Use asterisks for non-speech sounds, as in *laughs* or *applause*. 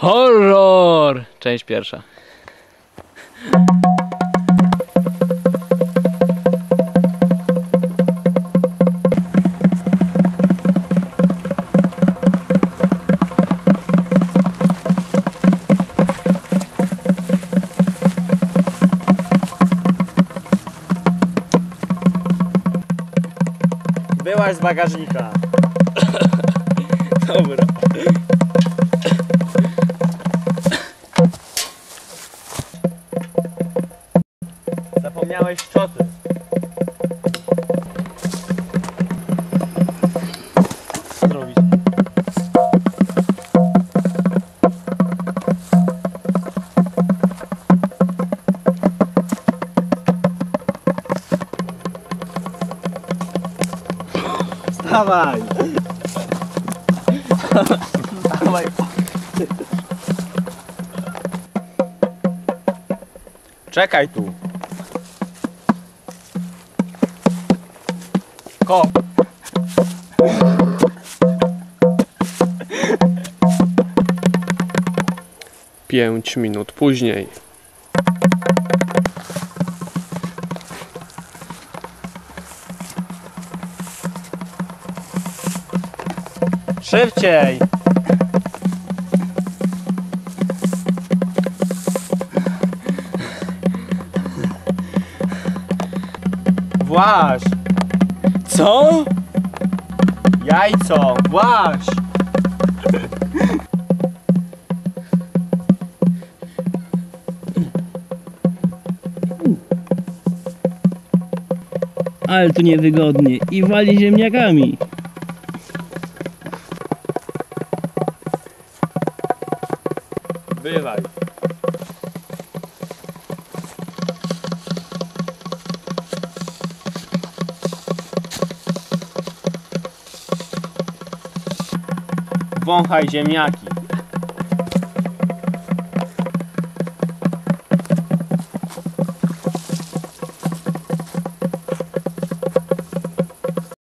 Horror! Część pierwsza. Wyłaź z bagażnika. *laughs* Dobra. Zapomniałeś szczoty. Co zrobić? Wstawaj! Czekaj tu. Kop. Pięć minut później. Szybciej! Właź! Co? Jajco! Właź! Ale tu niewygodnie i wali ziemniakami. Bywaj. Wąchaj ziemniaki.